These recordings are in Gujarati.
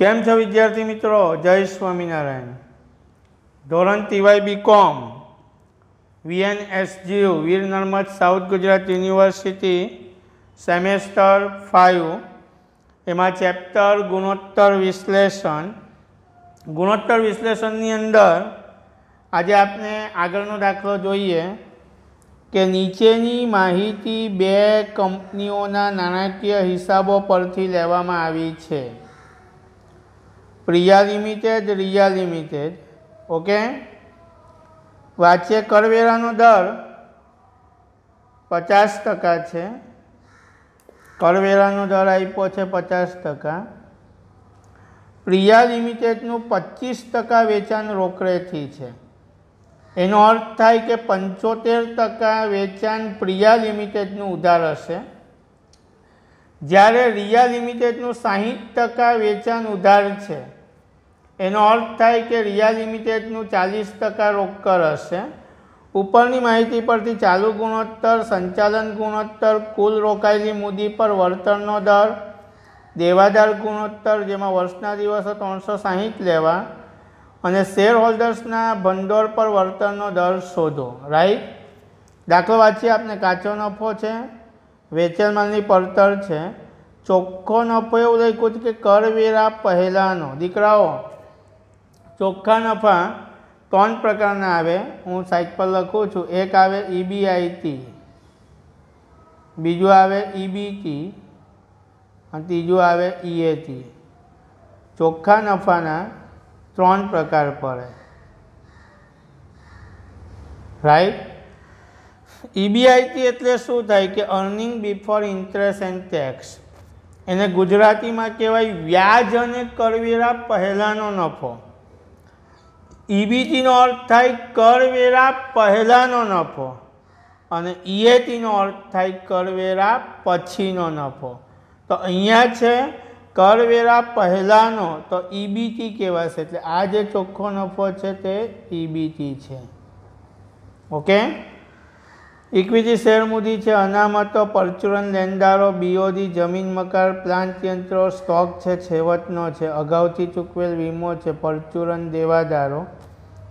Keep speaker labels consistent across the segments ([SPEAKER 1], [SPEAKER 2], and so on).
[SPEAKER 1] કેમ છો વિદ્યાર્થી મિત્રો? જય સ્વામિનારાયણ. ધોરણ TY B com VN SGU Veer Narmad South Gujarat University semester five. એમાં ચેપ્ટર ગુણોત્તર વિશ્લેષણ. ગુણોત્તર વિશ્લેષણની અંદર આજે આપણે આગળનો દાખલો જોઈએ કે નીચેની માહિતી બે કંપનીઓના નાણાકીય હિસાબો પરથી લેવામાં આવી છે. Priya Limited, Riya Limited. Okay? વાચ્ય કરવેરાનો દર પચાસ ટકા છે. કરવેરાનો દર આપ્યો છે પચાસ ટકા. પ્રિયા લિમિટેડનું પચીસ ટકા વેચાણ રોકડેથી છે. એનો અર્થ થાય કે પંચોતેર ટકા વેચાણ પ્રિયા લિમિટેડનું ઉધાર હશે. જ્યારે રિયા લિમિટેડનું સાહીઠ ટકા વેચાણ ઉધાર છે, એનો અર્થ થાય કે રિયા લિમિટેડનું ચાલીસ ટકા રોકડ હશે. ઉપરની માહિતી પરથી ચાલુ ગુણોત્તર, સંચાલન ગુણોત્તર, કુલ રોકાયેલી મૂડી પર વળતરનો દર, દેવાદાર ગુણોત્તર, જેમાં વર્ષના દિવસો ત્રણસો સાહીઠ લેવા અને શેર હોલ્ડર્સના ભંડોળ પર વળતરનો દર શોધો. રાઈટ? દાખલો વાંચીએ, આપને કાચો નફો છે. વેચેલ માલની પડતર છે. ચોખ્ખો નફો એવું લખ્યું છે કે કરવેરા પહેલાંનો. દીકરાઓ, ચોખ્ખા નફા ત્રણ પ્રકારના આવે. હું સાઈટ પર લખું છું. એક આવે ઈબીઆઈટી બીજું આવે ઈબીટી અને ત્રીજું આવે ઈએટી ચોખ્ખા નફાના ત્રણ પ્રકાર પડે. રાઈટ ઈબીઆઈટી એટલે શું થાય કે earning before interest and tax એને ગુજરાતીમાં કહેવાય વ્યાજ અને કરવેરા પહેલાંનો નફો. ઈબીટીનો અર્થ થાય કરવેરા પહેલાંનો નફો અને ઈએટીનો અર્થ થાય કરવેરા પછીનો નફો. તો અહીંયા છે કરવેરા પહેલાંનો, તો ઈબીટી કહેવાશે એટલે આ જે ચોખ્ખો નફો છે તે ઈબીટી છે. ઓકે? ઇક્વિટી શેર મૂડી છે, અનામતો પરચુરન લેણદારો બીઓડી જમીન મકાન પ્લાન્ટ યંત્રો, સ્ટોક છે, છેવટનો છે, અગાઉથી ચૂકવેલ વીમો છે પરચુરન દેવાદારો,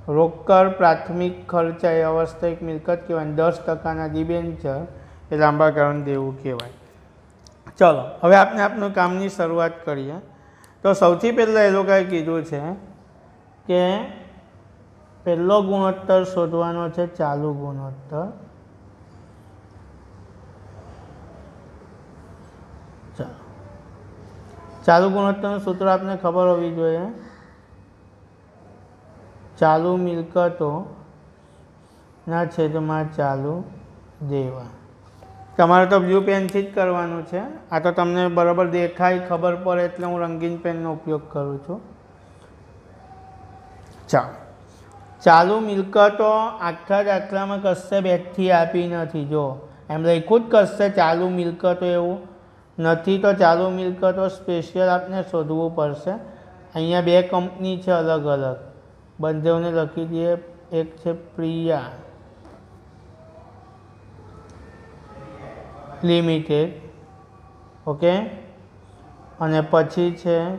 [SPEAKER 1] રોકડ, પ્રાથમિક ખર્ચા, એ અવસ્થિક મિલકત કહેવાય દસ ટકાના ડિબેન્ચર, એ લાંબા ગાળાનું દેવું કહેવાય. ચલો, હવે આપણે આપનું કામની શરૂઆત કરીએ. તો સૌથી પહેલાં એ લોકોએ કીધું છે કે પહેલો ગુણોત્તર શોધવાનો છે, ચાલુ ગુણોત્તર. ચાલુ ગુણોત્તરનું સૂત્ર આપને ખબર હોવી જોઈએ. ચાલુ મિલકતો ના છેદમાં ચાલુ દેવા. તમારે તો બ્લુ પેનથી જ કરવાનું છે. આ તો તમને બરાબર દેખાય, ખબર પડે એટલે હું રંગીન પેનનો ઉપયોગ કરું છું. ચાલો. ચાલુ મિલકતો આખા દાખલામાં કશે બેઠી આપી નથી. જો એમ લખ્યું જ કશે ચાલુ મિલકતો એવું. નથી તો ચાલુ મિલકતો સ્પેશિયલ આપને શોધવું પડશે. અહીંયા બે કંપની છે અલગ અલગ. બંનેઓને લખી દઈએ. એક છે પ્રિયા લિમિટેડ. ઓકે? અને પછી છે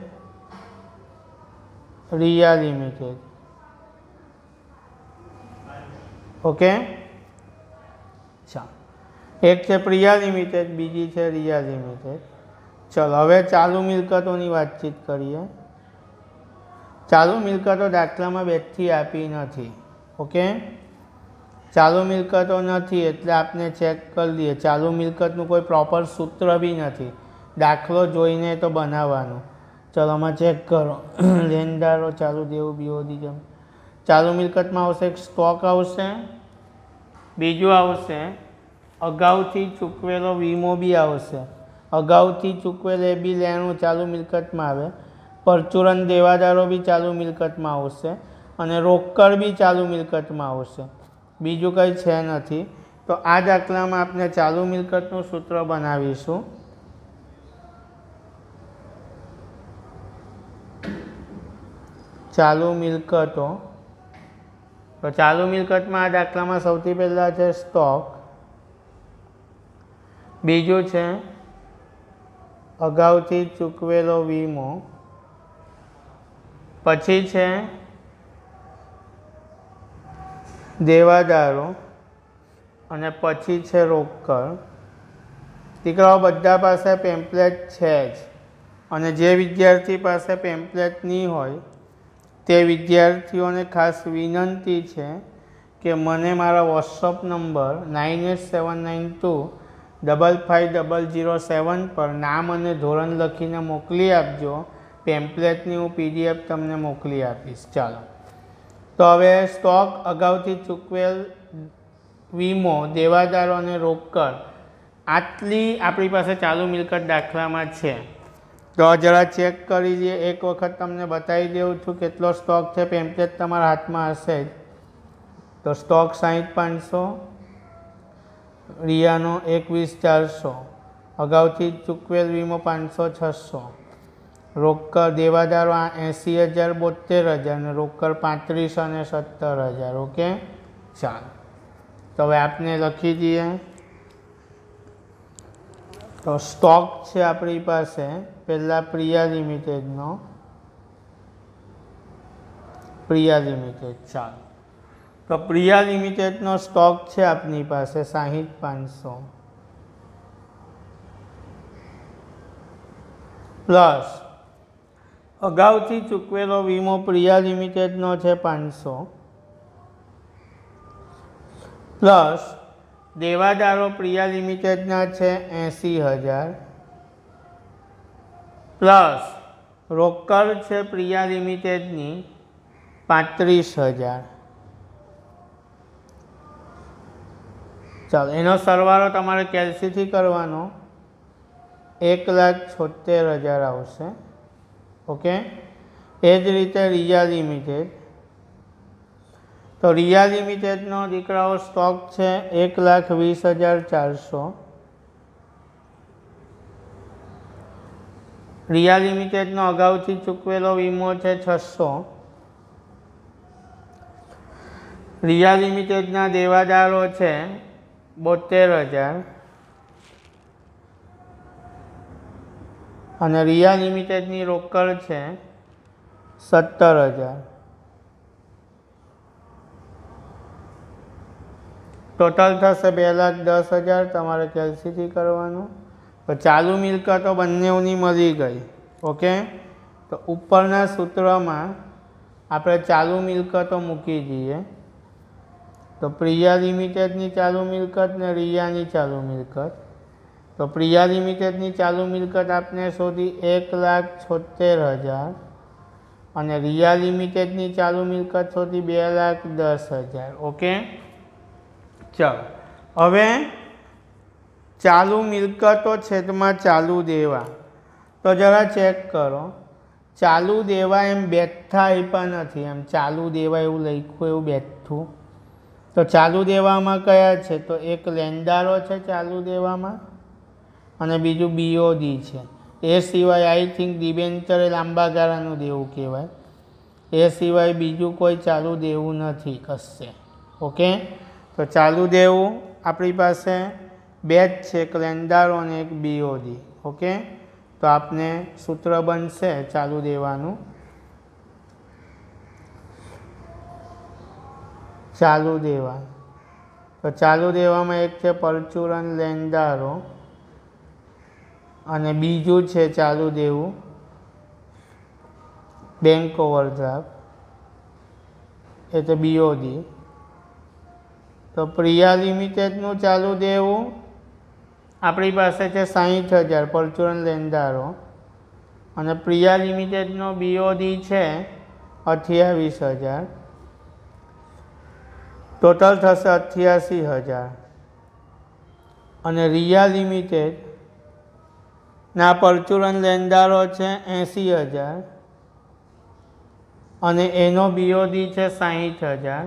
[SPEAKER 1] રિયા લિમિટેડ. ઓકે? એક છે પ્રિયા લિમિટેડ બીજી છે રિયા લિમિટેડ ચલો, હવે ચાલુ મિલકતોની વાતચીત કરીએ. ચાલુ મિલકતો દાખલામાં બેઠી આપી નથી, ઓકે? ચાલુ મિલકતો નથી એટલે આપણે ચેક કરી લઈએ ચાલુ મિલકતનું કોઈ પ્રોપર સૂત્ર બી નથી. દાખલો જોઈને તો બનાવવાનું. ચલો, આમાં ચેક કરો. લેનદારો ચાલુ દેવું બીઓડી જમ. ચાલુ મિલકતમાં આવશે એક સ્ટોક આવશે? બીજું આવશે અગાઉથી ચૂકવેલો વીમો બી આવશે. અગાઉથી ચૂકવેલ એ બી લેણું ચાલુ મિલકતમાં આવે. પરચુરન દેવાદારો બી ચાલુ મિલકતમાં આવશે અને રોકડ બી ચાલુ મિલકતમાં આવશે. બીજું કંઈ છે નથી. તો આ દાખલામાં આપણે ચાલુ મિલકતનું સૂત્ર બનાવીશું. ચાલુ મિલકતો. તો ચાલુ મિલકતમાં આ દાખલામાં સૌથી પહેલાં છે સ્ટોક. બીજું છે, અગાઉથી ચૂકવેલો વીમો. પછી છે, દેવાદારો. અને પછી છે, રોકડ. દીકરાઓ, બધા પાસે પેમ્પલેટ છે જ. અને જે વિદ્યાર્થી પાસે પેમ્પલેટ નહીં હોય, તે વિદ્યાર્થીઓને ખાસ વિનંતી છે કે મને મારા WhatsApp number nine eight seven nine two double five double zero seven પર નામ અને ધોરણ લખીને મોકલી આપજો. પેમ્પલેટની હું પીડીએફ તમને મોકલી આપીશ. ચાલો. તો હવે સ્ટોક અગાઉથી ચૂકવેલ વીમો, દેવાદારો અને રોકડ આટલી આપણી પાસે ચાલુ મિલકત દાખલામાં છે. તો જરા ચેક કરી લઈએ એક વખત તમને બતાવી દઉં છું કેટલો સ્ટોક છે. પેમ્પલેટ તમારા હાથમાં હશે જ. તો સ્ટોક સાહીઠ પાંચસો રિયાનો એકવીસ ચારસો, અગાઉથી ચૂકવેલ વીમો પાંચસો, છસો, રોકડ દેવાદારો એંસી હજાર બોતેર હજાર અને રોકડ પાંત્રીસ અને સત્તર હજાર. ઓકે? ચાલો. તો હવે આપને લખી દઈએ. તો સ્ટોક છે આપણી પાસે, પહેલાં પ્રિયા લિમિટેડનો. પ્રિયા લિમિટેડ, ચાલો. તો પ્રિયા લિમિટેડનો સ્ટોક છે આપની પાસે સાહીઠ પાંચસો. પ્લસ અગાઉથી ચૂકવેલો વીમો પ્રિયા લિમિટેડનો છે પાંચસો. પ્લસ દેવાદારો પ્રિયા લિમિટેડના છે એંસી હજાર. પ્લસ રોકડ છે પ્રિયા લિમિટેડની પાંત્રીસ હજાર. ચાલો, એનો સરવાળો તમારે કેલ્સીથી કરવાનો. એક લાખ છોતેર હજાર આવશે. ઓકે? એ જ રીતે રિયા લિમિટેડ. તો રિયા લિમિટેડનો દીકરાઓ સ્ટોક છે એક લાખ વીસ હજાર ચારસો. રિયા લિમિટેડનો અગાઉથી ચૂકવેલો વીમો છે છસો. રિયા લિમિટેડના દેવાદારો છે બોતેર હજાર. અને રિયા લિમિટેડની રોકડ છે સત્તર હજાર. ટોટલ થશે બે લાખ દસ હજાર તમારે કેલ્સીથી કરવાનું. તો ચાલુ મિલકતો બંનેઓની મળી ગઈ, ઓકે? તો ઉપરના સૂત્રમાં આપણે ચાલુ મિલકતો મૂકી દઈએ. તો પ્રિયા લિમિટેડની ચાલુ મિલકત ને રિયાની ચાલુ મિલકત? તો પ્રિયા લિમિટેડની ચાલુ મિલકત આપને શોધી એક લાખ છોતેર હજાર અને રિયા લિમિટેડની ચાલુ મિલકત શોધી બે લાખ દસ હજાર. ઓકે? ચાલો. હવે ચાલુ મિલકતો છેદમાં ચાલુ દેવા. તો જરા ચેક કરો. ચાલુ દેવા એમ બેઠા આપ્યા નથી. એમ ચાલુ દેવા એવું લખ્યું, એવું બેઠું. તો ચાલુ દેવામાં કયા છે? તો એક લેન્ડારો છે ચાલુ દેવામાં અને બીજું બીઓડી છે. એ સિવાય આઈ થિંક દિબેન્ચર એ લાંબા ગાળાનું દેવું કહેવાય. એ સિવાય બીજું કોઈ ચાલુ દેવું નથી, કશે. ઓકે? તો ચાલુ દેવું આપણી પાસે બે જ છે, એક લેન્ડારો અને એક બીઓડી ઓકે? તો આપને સૂત્ર બનશે ચાલુ દેવાનું. ચાલુ દેવા. તો ચાલુ દેવામાં એક છે પરચુરન લેન્ડારો અને બીજું છે ચાલુ દેવું. Bank overdraft. એટલે બીઓડી તો પ્રિયા લિમિટેડનું ચાલુ દેવું. આપણી પાસે છે સાહીઠ હજાર પરચુરન લેન્ડારો અને પ્રિયા લિમિટેડનો બીઓડી છે અઠ્યાવીસ હજાર. ટોટલ થશે અઠ્યાસી હજાર. અને રિયા લિમિટેડ ના પરચુરન લેનદારો છે એંસી હજાર. અને એનો બીઓડી છે સાહીઠ હજાર.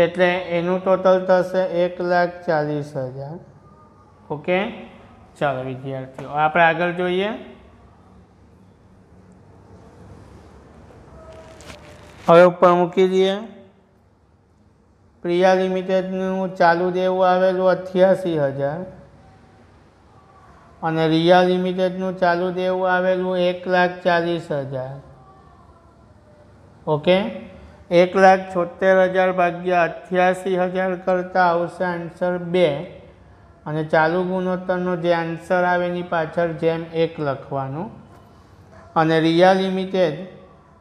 [SPEAKER 1] એટલે એનું ટોટલ થશે એક લાખ ચાલીસ હજાર. ઓકે? ચાલો વિદ્યાર્થીઓ, આપણે આગળ જોઈએ. હવે ઉપર મૂકી દઈએ. પ્રિયા લિમિટેડનું ચાલુ દેવું આવેલું અઠ્યાસી હજાર. અને રિયા લિમિટેડનું ચાલુ દેવું આવેલું એક લાખ ચાલીસ હજાર. ઓકે? એક લાખ છોતેર હજાર ભાગ્યા અઠ્યાસી હજાર કરતાં આવશે આન્સર બે. અને ચાલુ ગુણોત્તરનો જે આન્સર આવે એની પાછળ જેમ એક લખવાનું. અને રિયા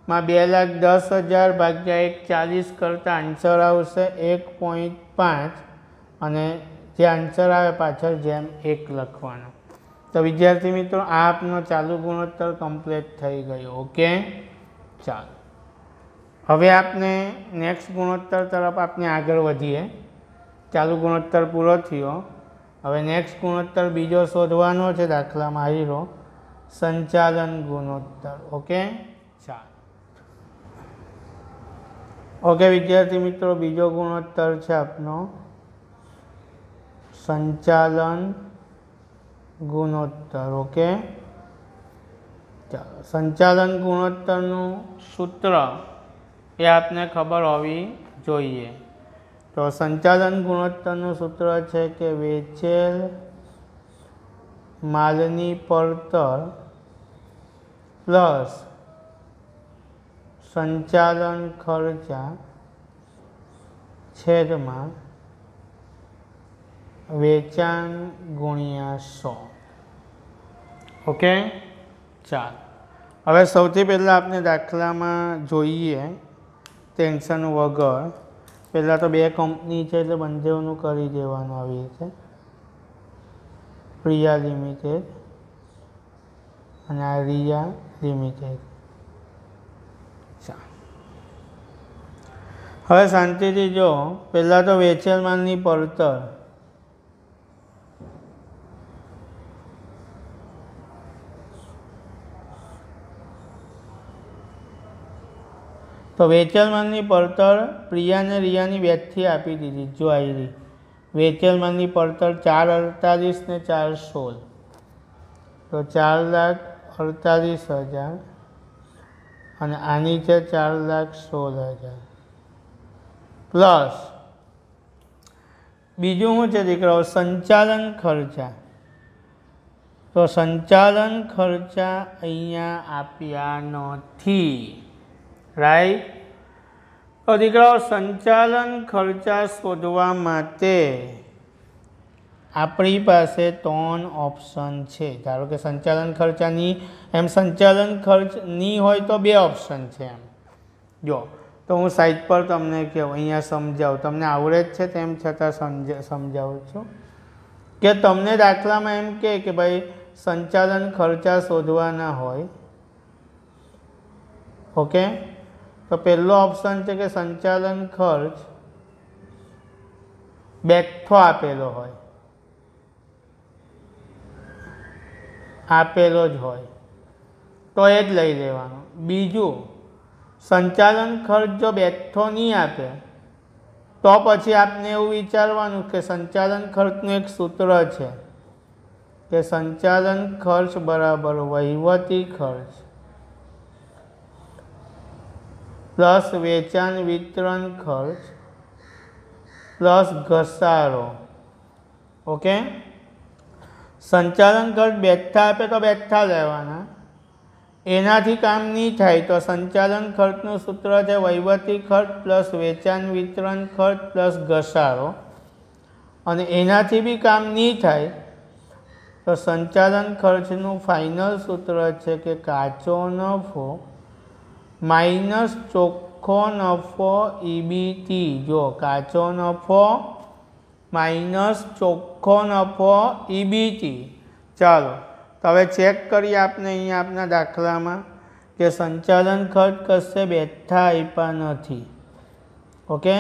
[SPEAKER 1] લિમિટેડમાં બે લાખ દસ હજાર ભાગ્યા એક ચાલીસ કરતાં આન્સર આવશે એક પોઈન્ટ પાંચ અને જે આન્સર આવે પાછળ જેમ એક લખવાનો. તો વિદ્યાર્થી મિત્રો, આ આપનો ચાલુ ગુણોત્તર કમ્પ્લીટ થઈ ગયો. ઓકે? ચાલો. હવે આપને નેક્સ્ટ ગુણોત્તર તરફ આપણે આગળ વધીએ. ચાલુ ગુણોત્તર પૂરો થયો. હવે નેક્સ્ટ ગુણોત્તર બીજો શોધવાનો છે, દાખલામાં રહ્યો. સંચાલન ગુણોત્તર. ઓકે ચાલો ઓકે, વિદ્યાર્થી મિત્રો, બીજો ગુણોત્તર છે આપનો. સંચાલન ગુણોત્તર, ઓકે? ચાલો, સંચાલન ગુણોત્તરનું સૂત્ર એ આપને ખબર હોવી જોઈએ. તો સંચાલન ગુણોત્તરનું સૂત્ર છે કે વેચેલ માલની પડતર પ્લસ સંચાલન ખર્ચા છેદમાં વેચાણ ગુણ્યા સો. ઓકે? ચાલ. હવે સૌથી પહેલાં આપણે દાખલામાં જોઈએ ટેન્શન વગર. પહેલાં તો બે કંપની છે એટલે બંનેનું કરી દેવાનું આવી રીતે. પ્રિયા લિમિટેડ અને આ રિયા લિમિટેડ. હવે શાંતિથી જો, પહેલાં તો વેચેલ માલની પડતર. તો વેચેલ માલની પડતર પ્રિયાને રિયાની વેચથી આપી દીધી, જો આવી વેચેલ માલની પડતર ચાર અડતાલીસ ને ચાર સોળ. તો ચાર લાખ અડતાલીસ હજાર અને આની છે ચાર લાખ સોળ હજાર. પ્લસ બીજું શું છે દીકરાઓ સંચાલન ખર્ચા. તો સંચાલન ખર્ચા અહીંયા આપ્યા નથી. રાઈટ તો દીકરાઓ સંચાલન ખર્ચા શોધવા માટે આપણી પાસે ત્રણ ઓપ્શન છે. ધારો કે સંચાલન ખર્ચાની, એમ સંચાલન ખર્ચ નહીં હોય તો બે ઓપ્શન છે એમ. જો તો હું સાઈડ પર તમને કહું અહીંયા સમજાવું. તમને આવડે જ છે તેમ છતાં સમજ, સમજાવું છું. કે તમને દાખલામાં એમ કે ભાઈ, સંચાલન ખર્ચા શોધવાના હોય, ઓકે? તો પહેલો ઓપ્શન છે કે સંચાલન ખર્ચ બેઠો આપેલો હોય. આપેલો જ હોય. તો એ જ લઈ લેવાનો. બીજું સંચાલન ખર્ચ જો બેઠો નહીં આપે, તો પછી આપને એવું વિચારવાનું કે સંચાલન ખર્ચનું એક સૂત્ર છે કે સંચાલન ખર્ચ બરાબર વહીવટી ખર્ચ. પ્લસ વેચાણ વિતરણ ખર્ચ, પ્લસ ઘસારો. ઓકે? સંચાલન ખર્ચ બેઠા આપે તો બેઠા લેવાના એનાથી કામ નહીં થાય તો સંચાલન ખર્ચનું સૂત્ર છે વહીવટી ખર્ચ પ્લસ વેચાણ વિતરણ ખર્ચ પ્લસ ઘસારો. અને એનાથી બી કામ નહીં થાય તો સંચાલન ખર્ચનું ફાઇનલ સૂત્ર છે કે કાચો નફો માઇનસ ચોખ્ખો નફો ઈબીટી જો કાચો નફો માઇનસ ચોખ્ખો નફો ઈબીટી ચાલો. તો હવે ચેક કરીએ આપણે અહીંયા આપના દાખલામાં કે સંચાલન ખર્ચ કશે બેઠા આપ્યા નથી. ઓકે?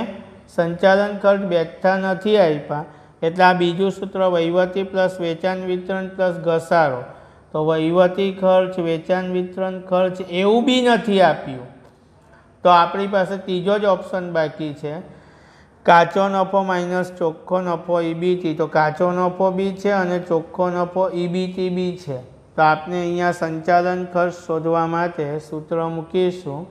[SPEAKER 1] સંચાલન ખર્ચ બેઠા નથી આપ્યા. એટલે આ બીજું સૂત્ર વહીવટી પ્લસ વેચાણ વિતરણ પ્લસ ઘસારો. તો વહીવટી ખર્ચ, વેચાણ વિતરણ ખર્ચ એવું બી નથી આપ્યું. તો આપણી પાસે ત્રીજો જ ઓપ્શન બાકી છે. કાચો નફો માઇનસ ચોખ્ખો નફો ઈબીટી તો કાચો નફો બી છે અને ચોખ્ખો નફો ઈબીટી બી છે. તો આપણે અહીંયા સંચાલન ખર્ચ શોધવા માટે સૂત્ર મૂકીશું.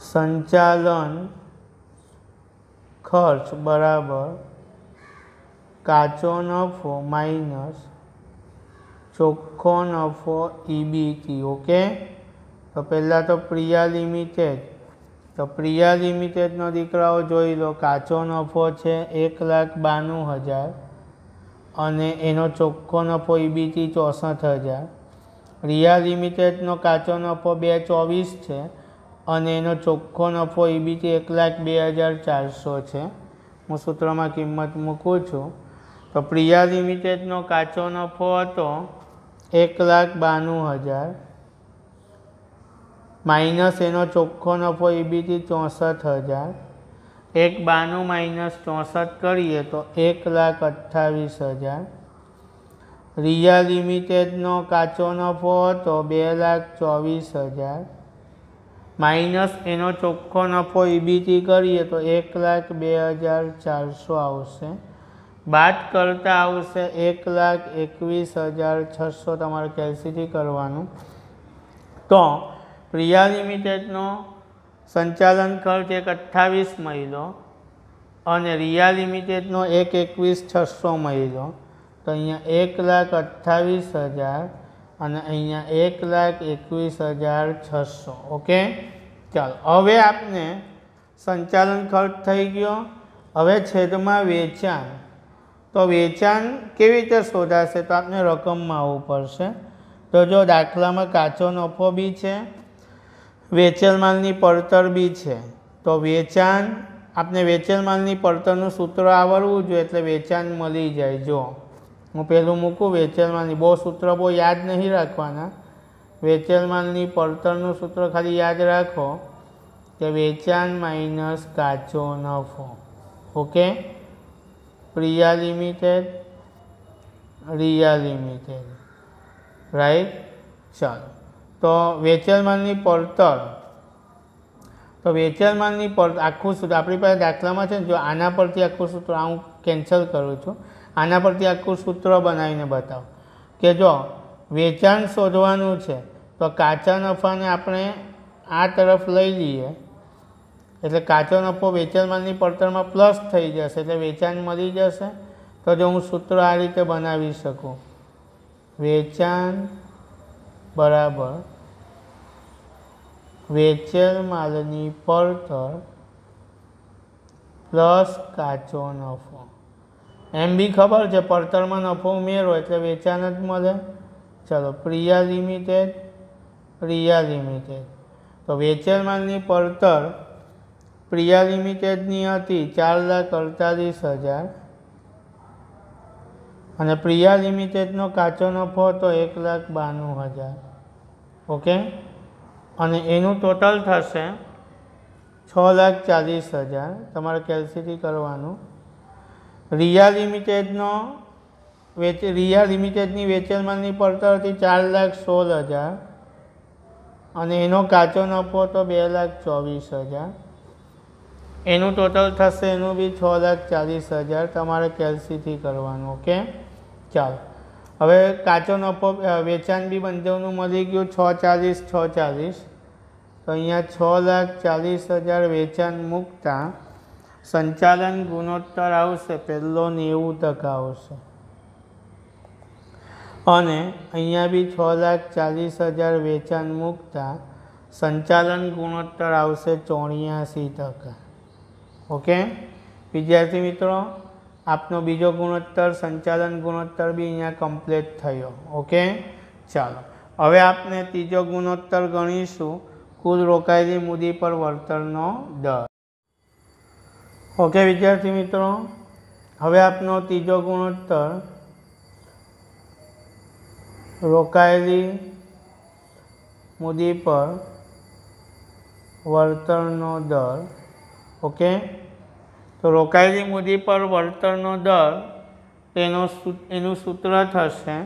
[SPEAKER 1] સંચાલન ખર્ચ બરાબર કાચો નફો માઇનસ ચોખ્ખો નફો ઈબીટી ઓકે? તો પહેલાં તો પ્રિયા લિમિટેડ તો પ્રિયા લિમિટેડનો દીકરાઓ જોઈ લો, કાચો નફો છે એક લાખ બાણું હજાર અને એનો ચોખ્ખો નફો ઈબીટી ચોસઠ હજાર. રિયા લિમિટેડનો કાચો નફો બે ચોવીસ છે અને એનો ચોખ્ખો નફો ઈબીટી એક લાખ બે હજાર ચારસો છે. હું સૂત્રમાં કિંમત મૂકું છું. તો પ્રિયા લિમિટેડનો કાચો નફો હતો એક લાખ બાણું હજાર માઇનસ એનો ચોખ્ખો નફો ઈબીટી ચોસઠ હજાર. એક બાનું માઇનસ ચોસઠ કરીએ તો એક લાખ અઠ્ઠાવીસ હજાર. રિયા લિમિટેડનો કાચો નફો હતો બે લાખ ચોવીસ હજાર. માઇનસ એનો ચોખ્ખો નફો ઈબીટી કરીએ તો એક લાખ બે હજાર ચારસો આવશે. બાદ કરતાં આવશે એક લાખ એકવીસ હજાર છસો તમારે કેલ્સીથી કરવાનું. તો પ્રિયા લિમિટેડનો સંચાલન ખર્ચ એક અઠ્ઠાવીસ મહિલો અને રિયા લિમિટેડનો એક એકવીસ છસો મહિલો તો અહીંયા એક લાખ અઠ્ઠાવીસ હજાર અને અહીંયા એક લાખ એકવીસ હજાર છસો. ઓકે ચાલો, હવે આપને સંચાલન ખર્ચ થઈ ગયો. હવે છેદમાં વેચાણ. તો વેચાણ કેવી રીતે શોધાશે? તો આપને રકમમાં આવવું પડશે. તો જો દાખલામાં કાચો નફો બી છે વેચેલ માલની પડતર બી છે. તો વેચાણ, આપને વેચેલ માલની પડતરનું સૂત્ર આવડવું જોઈએ એટલે વેચાણ મળી જાય. જો, હું પહેલું મૂકું, વેચેલ માલની. બહુ સૂત્ર બહુ યાદ નહીં રાખવાના. વેચેલ માલની પડતરનું સૂત્ર ખાલી યાદ રાખો કે વેચાણ માઇનસ કાચો નફો. Okay? Priya Limited, Riya Limited. Right? ચાલો. તો વેચેલમાલની પડતર, તો વેચેલ પડતર, આખું સૂત્ર આપણી પાસે દાખલામાં છે ને, જો આના પરથી આખું સૂત્ર હું કેન્સલ કરું છું, આના પરથી આખું સૂત્ર બનાવીને બતાવો. કે જો વેચાણ શોધવાનું છે, તો કાચા નફાને આપણે આ તરફ લઈ લઈએ, એટલે કાચો નફો વેચાણમાંની પડતરમાં પ્લસ થઈ જશે, એટલે વેચાણ મળી જશે. તો જો હું સૂત્ર આ રીતે બનાવી શકું, વેચાણ બરાબર. વેચેલ માલની પડતર પ્લસ કાચો નફો. એમ બી ખબર છે, પડતરમાં નફો ઉમેરો એટલે વેચાણ જ મળે. ચલો, પ્રિયા લિમિટેડ પ્રિયા લિમિટેડ. તો વેચેલ માલની પડતર પ્રિયા લિમિટેડની હતી ચાર લાખ અડતાલીસ હજાર. અને પ્રિયા લિમિટેડનો કાચો નફો હતો એક લાખ બાણું હજાર. ઓકે? અને એનું ટોટલ થશે છ લાખ ચાલીસ હજાર. તમારે કેલ્સીથી કરવાનું. રિયા લિમિટેડનો વેચ, રિયા લિમિટેડની વેચેલ માલની પડતર હતી ચાર લાખ સોળ હજાર. અને એનો કાચો નફો તો બે લાખ ચોવીસ હજાર. એનું ટોટલ થશે એનું બી છ લાખ ચાલીસ હજાર. તમારે કેલ્સીથી કરવાનું, ઓકે? ચાલો. હવે કાચો નફો વેચાણ બી બંધવનું મળી ગયું છ ચાલીસ છ ચાલીસ. તો અહીંયા છ લાખ ચાલીસ હજાર વેચાણ મૂકતા સંચાલન ગુણોત્તર આવશે, પહેલો નેવું ટકા આવશે. અને અહીંયા બી છ લાખ ચાલીસ હજાર વેચાણ મૂકતા સંચાલન ગુણોત્તર આવશે ચોર્યાસી ટકા. ઓકે? વિદ્યાર્થી મિત્રો આપનો બીજો ગુણોત્તર, સંચાલન ગુણોત્તર બી અહીંયા કમ્પ્લીટ થયો. ઓકે ચાલો. હવે આપને ત્રીજો ગુણોત્તર ગણીશું. કુલ રોકાયેલી મૂડી પર વળતરનો દર. ઓકે વિદ્યાર્થી મિત્રો? હવે આપનો ત્રીજો ગુણોત્તર. રોકાયેલી મૂડી પર વળતરનો દર. ઓકે તો રોકાયેલી મૂડી પર વળતરનો દર તેનો એનું સૂત્ર થશે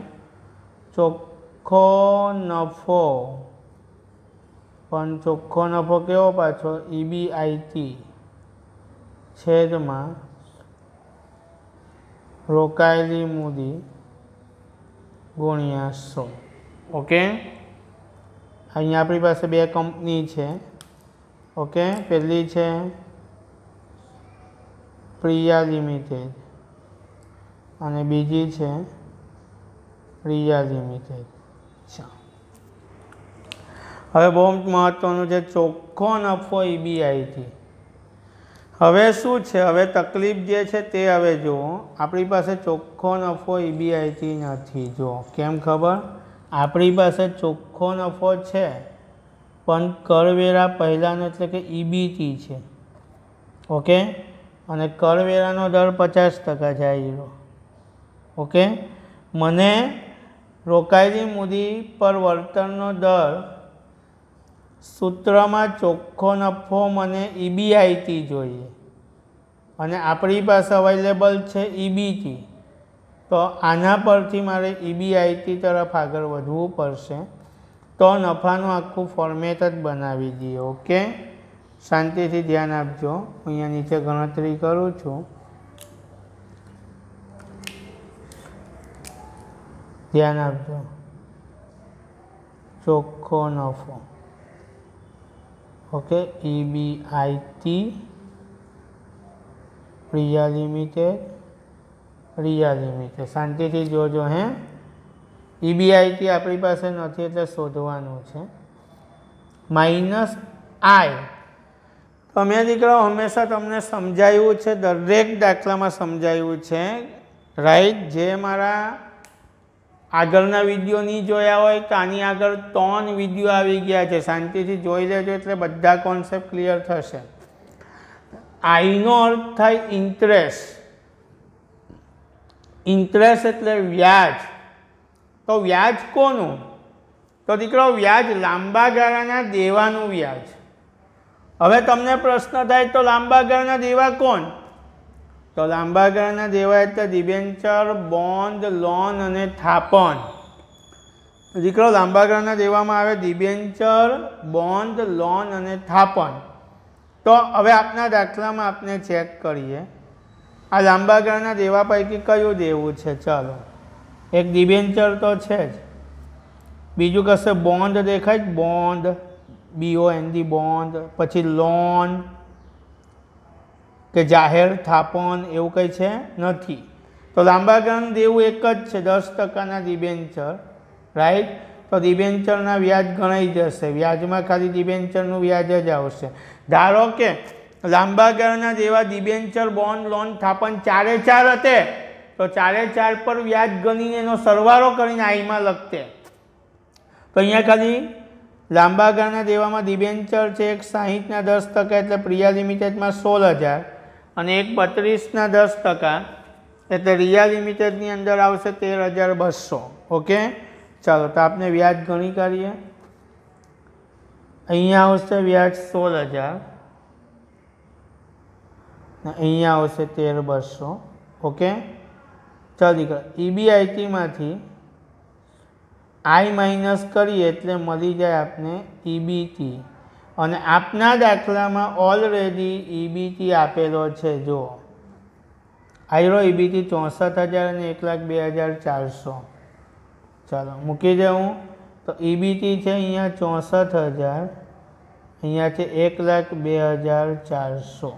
[SPEAKER 1] ચોખ્ખો નફો. પણ ચોખ્ખો નફો કેવો પાછો? ઈબીઆઈટી છેદમાં રોકાયેલી મૂડી ગુણ્યા સો. ઓકે? અહીંયા આપણી પાસે બે કંપની છે. ઓકે? પહેલી છે પ્રિયા લિમિટેડ. અને બીજી છે પ્રિયા લિમિટેડ. હવે બહુ મહત્ત્વનું છે, ચોખ્ખો નફો ઈબીઆઈથી હવે શું છે? હવે તકલીફ જે છે તે હવે જુઓ. આપણી પાસે ચોખ્ખો નફો ઈબીઆઈથી નથી જો કેમ ખબર? આપણી પાસે ચોખ્ખો નફો છે, પણ કરવેરા પહેલાંનો એટલે કે ઈબીટી છે. ઓકે? અને કરવેરાનો દર પચાસ ટકા આ ઓકે મને રોકાયેલી મૂડી પર વળતરનો દર સૂત્રમાં ચોખ્ખો નફો મને ઈબીઆઈટી જોઈએ. અને આપણી પાસે અવેલેબલ છે ઈબીટી તો આના પરથી મારે ઈબીઆઈટી તરફ આગળ વધવું પડશે. તો નફાનું આખું ફોર્મેટ જ બનાવી દઈએ ઓકે શાંતિથી ધ્યાન આપજો. હું અહીંયા નીચે ગણતરી કરું છું. ધ્યાન આપજો. ચોખ્ખો નફો. Okay EBIT Priya Limited. Riya Limited. શાંતિથી જોજો, હે. ઈબીઆઈટી આપણી પાસે નથી, એટલે શોધવાનું છે. માઇનસ આઈ તમે દીકરાઓ હંમેશા તમને સમજાયું છે, દરેક દાખલામાં સમજાયું છે. રાઈટ જે મારા આગળના વીડિયો નહીં જોયા હોય તો આની આગળ ત્રણ વીડિયો આવી ગયા છે, શાંતિથી જોઈ લેજો એટલે બધા કોન્સેપ્ટ ક્લિયર થશે. આઈનો અર્થ થાય ઇન્ટરેસ્ટ ઇન્ટરેસ્ટ એટલે વ્યાજ. તો વ્યાજ કોનું? તો દીકરો વ્યાજ લાંબા ગાળાના દેવાનું વ્યાજ. હવે તમને પ્રશ્ન થાય, તો લાંબા ગાળાના દેવા કોણ? તો લાંબા ગાળાના દેવા એટલે ડિબેન્ચર બોન્ડ લોન અને થાપણ. દીકરો, લાંબા ગાળાના દેવામાં આવે ડિબેન્ચર બોન્ડ લોન અને થાપણ. તો હવે આપના દાખલામાં આપણે ચેક કરીએ. આ લાંબા ગાળાના દેવા પૈકી કયું દેવું છે? ચાલો. એક ડિબેન્ચર તો છે જ. બીજું કશે બોન્ડ દેખાય? Bond B O N D bond પછી લોન કે જાહેર થાપણ એવું કંઈ છે નથી. તો લાંબા ગાળાનું દેવું એક જ છે, દસ ટકાના ડિબેન્ચર રાઈટ તો ડિબેન્ચરના વ્યાજ ગણાઈ જશે. વ્યાજમાં ખાલી ડિબેન્ચરનું વ્યાજ જ આવશે. ધારો કે લાંબા ગાળાના જેવા ડિબેન્ચર બોન્ડ લોન થાપણ ચારે ચાર હતે, તો ચારે ચાર પર વ્યાજ ગણીને એનો સરવાળો કરીને આઈમાં લખતે. તો અહીંયા ખાલી લાંબા ગાળાના દેવામાં દિબેન્ચર છે એક સાહીઠના દસ ટકા એટલે પ્રિયા લિમિટેડમાં સોળ હજાર અને એક બત્રીસના દસ ટકા એટલે રિયા લિમિટેડની અંદર આવશે તેર હજાર બસો. ઓકે? ચાલો, તો આપણે વ્યાજ ગણી કરીએ અહીંયા આવશે વ્યાજ સોળ હજાર. અહીંયા આવશે તેર બસો. ઓકે? ચાલો દીકરા, ઈબીઆઈટીમાંથી આઈ માઇનસ કરીએ એટલે મળી જાય આપને ઈબીટી. અને આપના દાખલામાં ઓલરેડી ઈબીટી આપેલો છે જો આયરો ઈબીટી ચોસઠ હજાર અને એક લાખ બે હજાર ચારસો. ચાલો, મૂકી દઉં. તો ઈબીટી છે અહીંયા ચોસઠ હજાર, અહીંયા છે એક લાખ બે હજાર ચારસો.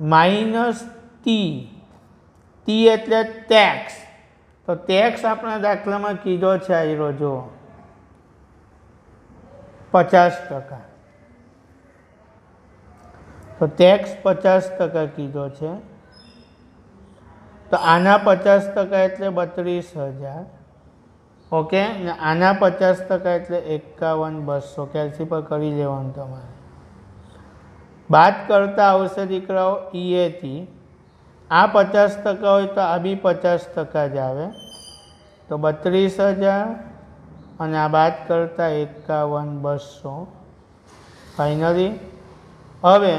[SPEAKER 1] Minus T. ટી એટલે ટેક્સ. તો ટેક્સ આપણા દાખલામાં કીધો છે આયરો જો. પચાસ ટકા. તો ટેક્સ પચાસ ટકા કીધો છે. તો આના પચાસ ટકા એટલે બત્રીસ હજાર. ઓકે? ને આના પચાસ ટકા એટલે એકાવન બસો. કેલ્સી પર કરી લેવાનું તમારે. બાદ કરતા આવશે દીકરાઓ ઈએથી આ પચાસ ટકા હોય તો આ બી પચાસ ટકા જ આવે. તો બત્રીસ હજાર અને આ બાદ કરતાં એકાવન બસો. ફાઇનલી હવે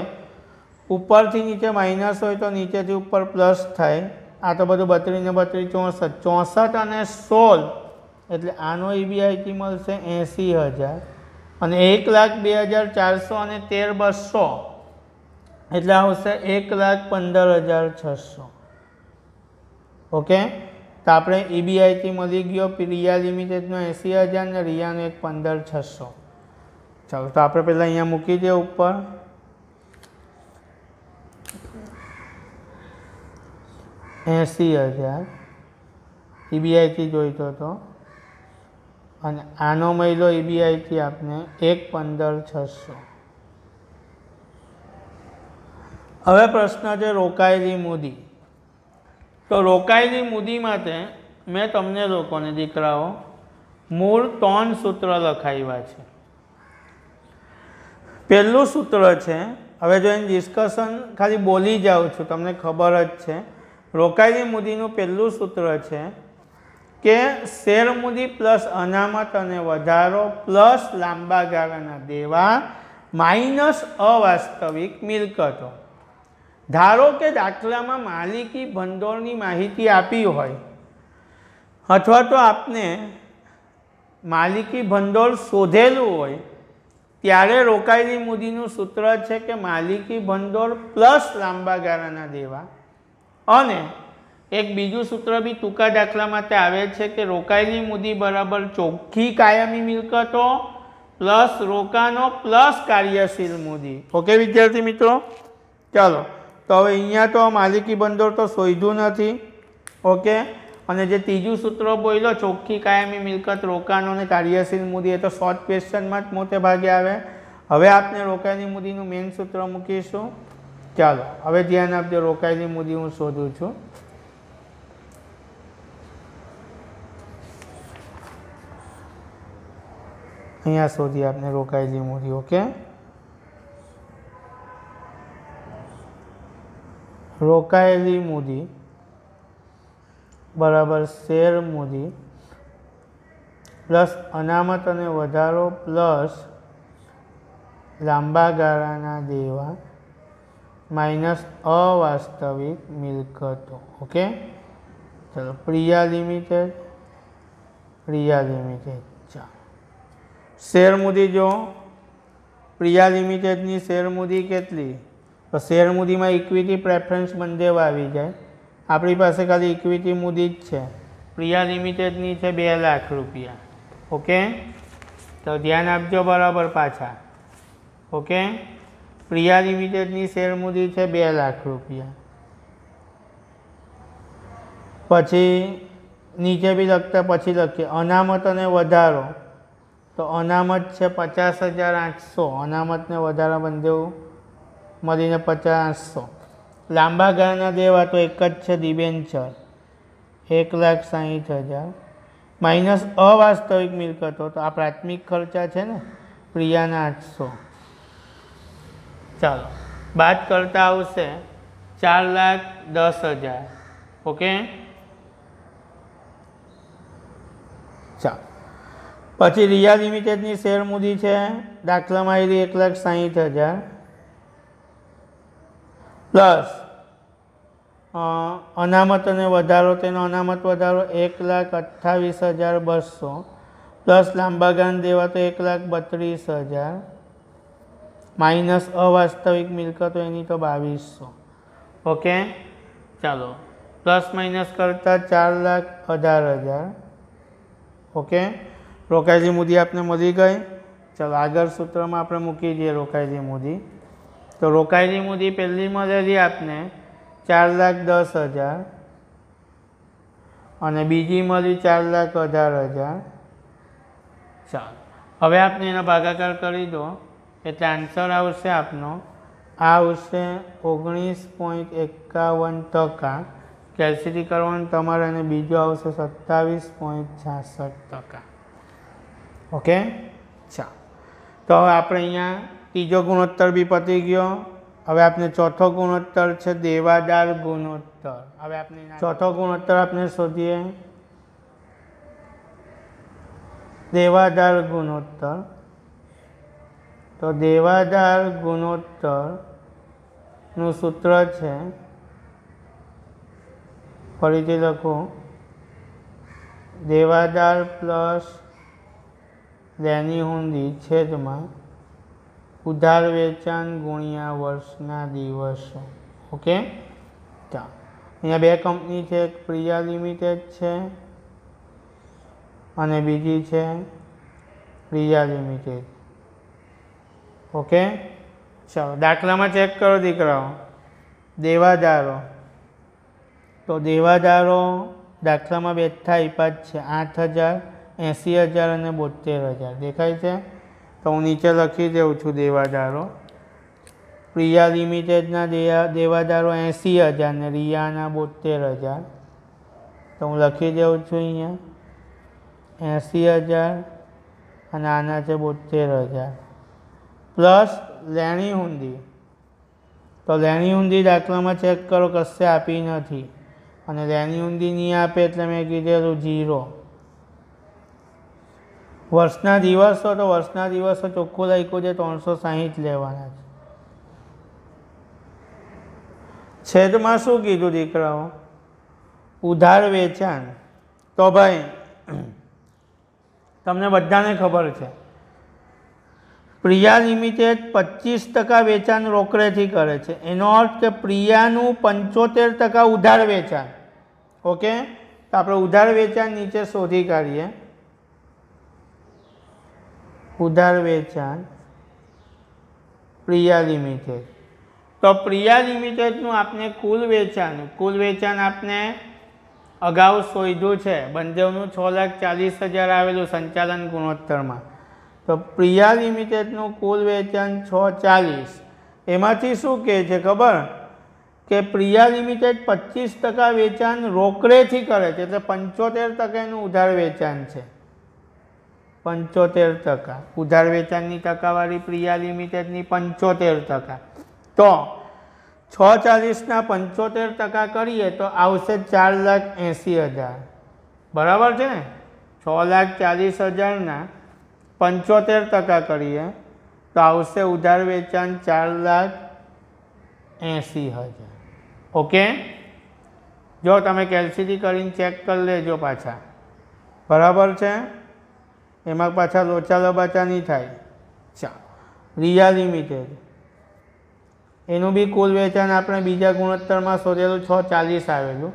[SPEAKER 1] ઉપરથી નીચે માઇનસ હોય તો નીચેથી ઉપર પ્લસ થાય. આ તો બધું બત્રીસ ને બત્રીસ ચોસઠ. ચોસઠ અને સોળ એટલે આનો ઈબીઆઈટી મળશે એંસી હજાર. અને એક લાખ બે હજાર ચારસો અને તેર બસો. એટલે આવશે એક લાખ પંદર હજાર છસો. ઓકે? તો આપણે ઈબીઆઈથી મળી ગયો રિયા લિમિટેડનો એંસી હજાર ને રિયાનો એક પંદર છસો. ચાલો, તો આપણે પહેલાં અહીંયા મૂકી દઈએ ઉપર. એંસી હજાર. ઈબીઆઈથી જોઈતો હતો. અને આનો મહિલો ઈબીઆઈથી આપને એક પંદર છસો. હવે પ્રશ્ન છે રોકાયેલી મૂડી તો રોકાયેલી મૂડી માટે મેં તમને લોકોને દીકરાઓ, મૂળ ત્રણ સૂત્ર લખાવ્યા છે. પહેલું સૂત્ર છે, હવે જો એને ડિસ્કશન ખાલી બોલી જાઉં છું, તમને ખબર જ છે. રોકાયેલી મૂડીનું પહેલું સૂત્ર છે કે શેર મૂડી પ્લસ અનામત અને વધારો પ્લસ લાંબા ગાળાના દેવા માઇનસ અવાસ્તવિક મિલકતો. ધારો કે દાખલામાં માલિકી ભંડોળની માહિતી આપી હોય, અથવા તો આપને માલિકી ભંડોળ શોધેલું હોય, ત્યારે રોકાયેલી મૂડીનું સૂત્ર છે કે માલિકી ભંડોળ પ્લસ લાંબા ગાળાના દેવા. અને એક બીજું સૂત્ર બી ટૂંકા દાખલા માટે આવે છે કે રોકાયેલી મૂડી બરાબર ચોખ્ખી કાયમી મિલકતો પ્લસ રોકાણો પ્લસ કાર્યશીલ મૂડી ઓકે, વિદ્યાર્થી મિત્રો? ચાલો. તો હવે અહીંયા તો માલિકી બંદર તો શોધ્યું નથી, ઓકે? અને જે ત્રીજું સૂત્ર બોલ્યો, ચોખ્ખી કાયમી મિલકત રોકાણો અને કાર્યશીલ મૂડી એ તો શોર્ટ ક્વેશ્ચનમાં જ મોટે ભાગે આવે. હવે આપણે રોકાયેલી મૂડીનું મેઇન સૂત્ર મૂકીશું. ચાલો, હવે ધ્યાન આપજો, રોકાયેલી મૂડી હું શોધું છું. અહીંયા શોધી આપણે રોકાયેલી મૂડી ઓકે? રોકાયેલી મૂડી બરાબર શેર મૂડી પ્લસ અનામત અને વધારો પ્લસ લાંબા ગાળાના દેવા, માઇનસ અવાસ્તવિક મિલકતો. ઓકે? ચલો, પ્રિયા લિમિટેડ પ્રિયા લિમિટેડ, ચાલો. શેર મૂડી જો, પ્રિયા લિમિટેડની શેર મૂડી કેટલી? તો શેર મૂડીમાં ઇક્વિટી પ્રેફરન્સ બંને આવી જાય. આપણી પાસે ખાલી ઇક્વિટી મૂડી જ છે. પ્રિયા લિમિટેડની છે બે લાખ રૂપિયા. ઓકે? તો ધ્યાન આપજો બરાબર પાછા. ઓકે? પ્રિયા લિમિટેડની શેર મૂડી છે બે લાખ રૂપિયા. પછી નીચે બી લખતા પછી લખીએ. અનામત અને વધારો. તો અનામત છે પચાસ હજાર આઠસો. અનામતને વધારા બંને મળીને પચાસસો. લાંબા ગાળાના દેવા તો એક જ છે ડિબેન્ચર એક લાખ સાહીઠ હજાર. માઇનસ અવાસ્તવિક મિલકતો, તો આ પ્રાથમિક ખર્ચા છે ને, પ્રિયાના આઠસો. ચાલો, બાદ કરતા આવશે ચાર લાખ દસ હજાર. ઓકે? ચાલો. પછી રિયા લિમિટેડની શેર મૂડી છે, દાખલામાં આવેલી એક લાખ સાહીઠ હજાર. પ્લસ અનામત અને વધારો, તેનો અનામત વધારો એક લાખ અઠ્ઠાવીસ હજાર બસો. પ્લસ લાંબા ગાન દેવા તો એક લાખ બત્રીસ હજાર. માઇનસ અવાસ્તવિક મિલકતો એની તો બાવીસો. ઓકે? ચાલો. પ્લસ માઇનસ કરતાં ચાર લાખ અઢાર હજાર. ઓકે? રોકાયેલી મૂડી આપને મળી ગઈ? ચાલો, આગળ સૂત્રમાં આપણે મૂકી દઈએ રોકાયેલી મૂડી તો રોકાયેલી મૂડી પહેલી મળેલી આપને ચાર લાખ દસ હજાર અને બીજી મળી ચાર લાખ અઢાર હજાર. ચાલ. હવે આપને એનો ભાગાકાર કરી દો. એટલે આન્સર આવશે આપનો. આ આવશે ઓગણીસ પોઈન્ટ એકાવન ટકા. કેલ્સીટી કરવાનું તમારે અને બીજો આવશે સત્તાવીસ પોઈન્ટ છાસઠ ટકા. ઓકે ચાલ. તો હવે આપણે અહીંયા ત્રીજો ગુણોત્તર બી પતી ગયો. હવે આપણે ચોથો ગુણોત્તર છે દેવાદાર ગુણોત્તર. હવે આપણે ચોથો ગુણોત્તર આપણે શોધીએ. દેવાદાર ગુણોત્તર. તો દેવાદાર ગુણોત્તરનું સૂત્ર છે, ફરીથી લખું, દેવાદાર પ્લસ લેની હુંદી છેદમાં ઉધાર વેચાણ ગુણ્યા વર્ષના દિવસો. ઓકે? ચાલો અહીંયા બે કંપની છે, એક પ્રિયા લિમિટેડ છે અને બીજી છે પ્રિયા લિમિટેડ. ઓકે? ચાલો, દાખલામાં ચેક કરો દીકરાઓ. દેવાદારો. તો દેવાદારો દાખલામાં બેઠા આપ્યા છે, આઠ હજાર, એંસી હજાર અને બોતેર હજાર. દેખાય છે? તો હું નીચે લખી દઉં છું દેવાદારો. પ્રિયા લિમિટેડના દેવા દેવાદારો એંસી હજાર ને રિયાના બોતેર હજાર. તો હું લખી દઉં છું અહીંયા. એંસી હજાર અને આના છે બોતેર હજાર. પ્લસ લેણી ઊંધી. તો લેણી ઊંધી દાખલામાં ચેક કરો, કશે આપી નથી. અને લેણી ઊંધી નહીં આપે એટલે મેં કીધેલું જીરો વર્ષના દિવસો તો વર્ષના દિવસો ચોખ્ખું લખ્યું છે, ત્રણસો સાહીઠ લેવાના છે. છેદમાં શું કીધું દીકરાઓ? ઉધાર વેચાણ. તો ભાઈ, તમને બધાને ખબર છે. પ્રિયા લિમિટેડ પચીસ ટકા વેચાણ રોકડેથી કરે છે. એનો અર્થ કે પ્રિયાનું પંચોતેર ટકા ઉધાર વેચાણ. ઓકે? તો આપણે ઉધાર વેચાણ નીચે શોધી કાઢીએ. ઉધાર વેચાણ પ્રિયા લિમિટેડ તો પ્રિયા લિમિટેડનું આપને કુલ વેચાણ કુલ વેચાણ આપને અગાઉ શોધ્યું છે. બંદેવનું છ લાખ ચાલીસ હજાર આવેલું સંચાલન ગુણોત્તરમાં. તો પ્રિયા લિમિટેડનું કુલ વેચાણ છ ચાલીસ. એમાંથી શું કહે છે ખબર? કે પ્રિયા લિમિટેડ પચીસ ટકા વેચાણ રોકડેથી કરે છે, એટલે પંચોતેર ટકા એનું ઉધાર વેચાણ છે. પંચોતેર ટકા. ઉધાર વેચાણની ટકાવારી પ્રિયા લિમિટેડની પંચોતેર ટકા. તો છ ચાલીસના પંચોતેર ટકા કરીએ તો આવશે ચાર લાખ એંસી હજાર. બરાબર છે? ને છ લાખ ચાલીસ હજારના પંચોતેર ટકા કરીએ તો આવશે ઉધાર વેચાણ ચાર લાખ એંસી હજાર. ઓકે? જો તમે કેલ્સીડી કરીને ચેક કરી લેજો પાછા. બરાબર છે? એમાં પાછા લોચા લબાચા નહીં થાય. ચા રિયા લિમિટેડ. એનું બી કુલ વેચાણ આપણે બીજા ગુણોત્તરમાં શોધેલું છ ચાલીસ આવેલું.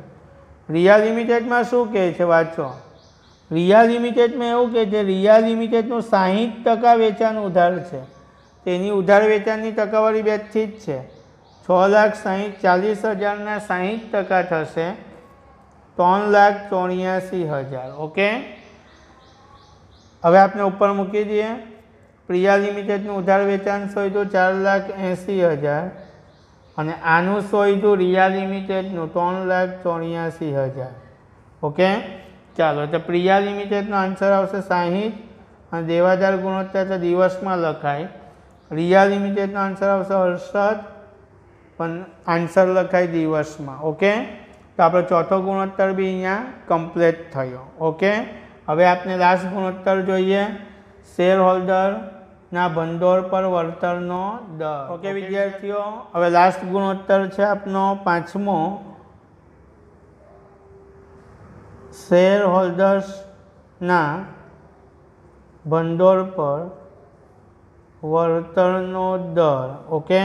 [SPEAKER 1] રિયા લિમિટેડમાં શું કહે છે વાંચો? રિયા લિમિટેડમાં એવું કહે છે, રિયા લિમિટેડનું સાહીઠ ટકા વેચાણ ઉધાર છે. તેની ઉધાર વેચાણની ટકાવારી બેથી જ છે. છ લાખ સાહીઠ, ચાલીસ હજારના સાહીઠ ટકા થશે. ત્રણ લાખ ચોર્યાસી હજાર. ઓકે? હવે આપણે ઉપર મૂકી દઈએ. પ્રિયા લિમિટેડનું ઉધાર વેચાણ શોધ્યું ચાર લાખ એંસી હજાર અને આનું શોધ્યું રિયા લિમિટેડનું ત્રણ લાખ ચોર્યાસી હજાર. ઓકે? ચાલો, તો પ્રિયા લિમિટેડનો આન્સર આવશે સાહીઠ અને દેવાદાર ગુણોત્તર તો દિવસમાં લખાય. રિયા લિમિટેડનો આન્સર આવશે અડસઠ, પણ આન્સર લખાય દિવસમાં. ઓકે? તો આપણો ચોથો ગુણોત્તર બી અહીંયા કમ્પ્લીટ થયો. ઓકે? હવે આપણે લાસ્ટ ગુણોત્તર જોઈએ. શેર હોલ્ડરના ભંડોળ પર વળતરનો દર. ઓકે વિદ્યાર્થીઓ. હવે લાસ્ટ ગુણોત્તર છે આપનો પાંચમો. શેર હોલ્ડર્સના ભંડોળ પર વળતરનો દર. ઓકે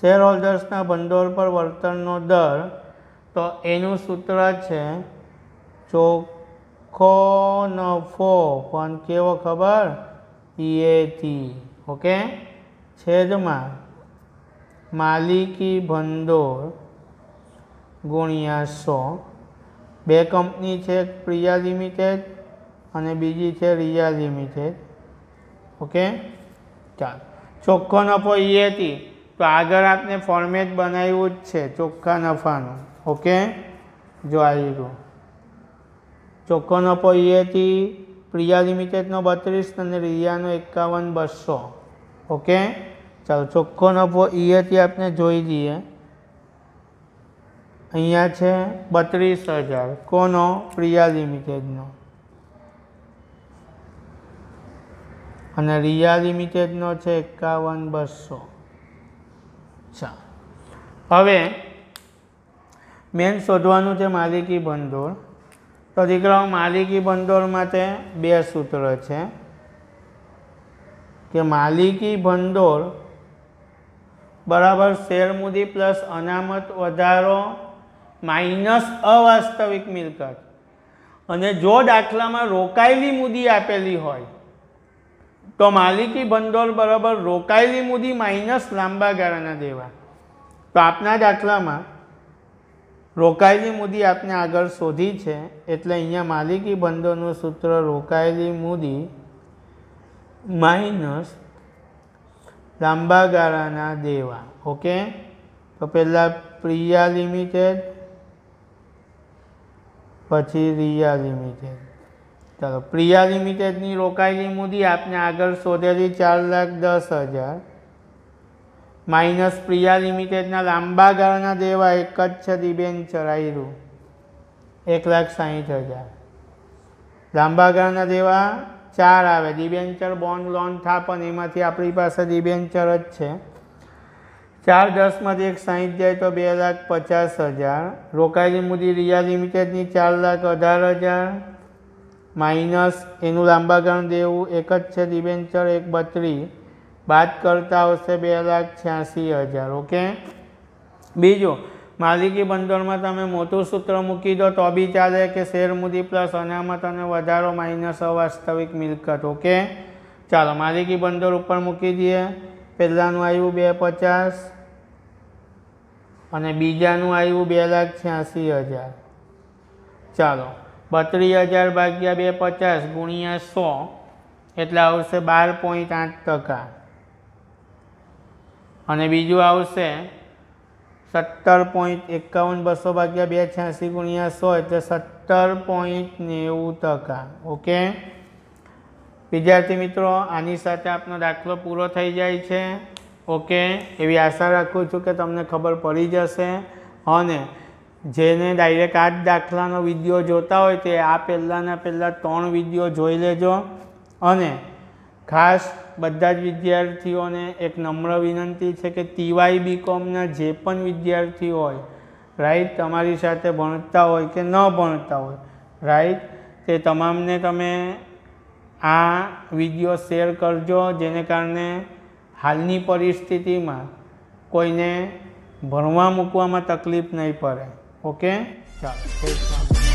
[SPEAKER 1] શેર હોલ્ડર્સના ભંડોળ પર વળતરનો દર. તો એનું સૂત્ર છે ચોખ્ખો નફો પણ કેવો ખબર? ઈએથી. ઓકે? છેદમાં માલિકી ભંડોળ ગુણ્યા સો. બે કંપની છે, એક પ્રિયા લિમિટેડ અને બીજી છે રિયા લિમિટેડ. ઓકે? ચાલો. ચોખ્ખો નફો ઈએથી. તો આગળ આપને ફોર્મેટ બનાવ્યું જ છે, ચોખ્ખા નફાનું. ઓકે? જો આવી ગયું. ચોખ્ખો નફો ઈએથી પ્રિયા લિમિટેડનો બત્રીસ અને રિયાનો એકાવન બસો. ઓકે? ચાલો ચોખ્ખો નફો ઈએથી આપણે જોઈ દઈએ. અહીંયા છે બત્રીસ હજાર. કોનો? પ્રિયા લિમિટેડનો અને રિયા લિમિટેડનો છે એકાવન બસો. અચ્છા હવે મેન શોધવાનું છે માલિકી ભંડોળ. તો માલિકી ભંડોળ માટે બે સૂત્ર છે. કે માલિકી ભંડોળ બરાબર શેર મૂડી પ્લસ અનામત વધારો માઇનસ અવાસ્તવિક મિલકત. અને જો દાખલામાં રોકાયેલી મૂડી આપેલી હોય, તો માલિકી ભંડોળ બરાબર રોકાયેલી મૂડી માઇનસ લાંબા ગાળાના દેવા. તો આપના દાખલામાં રોકાયેલી મૂડી આપને આગળ શોધી છે, એટલે અહીંયા માલિકી બંધોનું સૂત્ર રોકાયેલી મૂડી માઇનસ લાંબા ગાળાના દેવા. ઓકે? તો પહેલાં પ્રિયા લિમિટેડ, પછી રિયા લિમિટેડ. ચાલો, પ્રિયા લિમિટેડની રોકાયેલી મૂડી આપને આગળ શોધેલી ચાર લાખ દસ હજાર. માઇનસ પ્રિયા લિમિટેડના લાંબા ગાળાના દેવા એક જ છે ડિબેન્ચર આયરું એક લાખ સાહીઠ હજાર. લાંબા ગાળાના દેવા ચાર આવે. ડિબેન્ચર બોન્ડ લોન થાપન એમાંથી આપણી પાસે ડિબેન્ચર જ છે. ચાર દસમાંથી એક સાહીઠ જાય તો બે લાખ પચાસ હજાર. રોકાયેલી મૂડી રિયા લિમિટેડની ચાર લાખ અઢાર હજાર. માઇનસ એનું લાંબા ગાળાનું દેવું એક જ છે ડિબેન્ચર એક બત્રીસ. બાદ કરતા આવશે બે લાખ છ્યાસી હજાર, ઓકે? બીજું, માલિકી ભંડોળમાં તમે મોટું સૂત્ર મૂકી દો તો બી ચાલે કે શેર મૂડી પ્લસ અનામત અને વધારો માઇનસ અવાસ્તવિક મિલકત, ઓકે? ચાલો, માલિકી ભંડોળ ઉપર મૂકી દઈએ. પહેલાંનું આવ્યું બે પચાસ અને બીજાનું આવ્યું બે લાખ છ્યાસી હજાર. ચાલો, બત્રીસ હજાર ભાગ્યા બે પચાસ ગુણ્યા સો, એટલે આવશે બાર પોઈન્ટ આઠ ટકા. અને બીજું આવશે સત્તર પોઈન્ટ એકાવન બસો ભાગ્યા બે છ્યાસી ગુણ્યા સો એટલે સત્તર પોઈન્ટ નેવું ટકા. ઓકે? વિદ્યાર્થી મિત્રો, આની સાથે આપનો દાખલો પૂરો થઈ જાય છે. ઓકે? એવી આશા રાખું છું કે તમને ખબર પડી જશે. અને જેને ડાયરેક્ટ આ જ દાખલાનો વીડિયો જોતા હોય તે આ પહેલાંના પહેલાં ત્રણ વીડિયો જોઈ લેજો. અને ખાસ બધા જ વિદ્યાર્થીઓને એક નમ્ર વિનંતી છે કે ટીવાય બીકોમના જે પણ વિદ્યાર્થી હોય રાઈટ તમારી સાથે ભણતા હોય કે ન ભણતા હોય રાઈટ તે તમામને તમે આ વીડિયો શેર કરજો, જેને કારણે હાલની પરિસ્થિતિમાં કોઈને ભણવા મૂકવામાં તકલીફ નહીં પડે. ઓકે? ચાલો